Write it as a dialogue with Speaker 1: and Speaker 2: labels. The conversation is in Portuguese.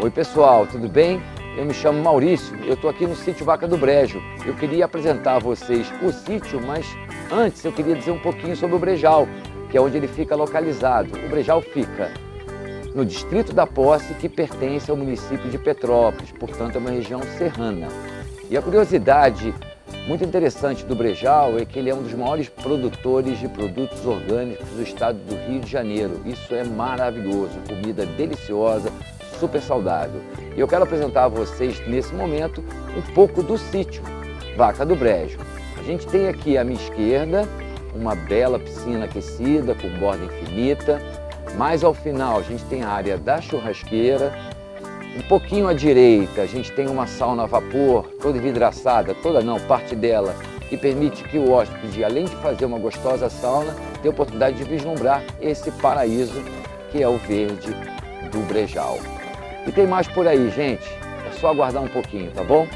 Speaker 1: Oi pessoal, tudo bem? Eu me chamo Maurício, eu estou aqui no sítio Vaca do Brejo. Eu queria apresentar a vocês o sítio, mas antes eu queria dizer um pouquinho sobre o Brejal, que é onde ele fica localizado. O Brejal fica no distrito da Posse, que pertence ao município de Petrópolis, portanto é uma região serrana. E a curiosidade muito interessante do Brejal é que ele é um dos maiores produtores de produtos orgânicos do estado do Rio de Janeiro. Isso é maravilhoso, comida deliciosa, super saudável. E eu quero apresentar a vocês, nesse momento, um pouco do sítio Vaca do Brejo. A gente tem aqui à minha esquerda uma bela piscina aquecida com borda infinita. Mais ao final a gente tem a área da churrasqueira. Um pouquinho à direita a gente tem uma sauna a vapor, toda vidraçada, toda não, parte dela, que permite que o hóspede, além de fazer uma gostosa sauna, tenha a oportunidade de vislumbrar esse paraíso que é o verde do Brejal. E tem mais por aí, gente. É só aguardar um pouquinho, tá bom?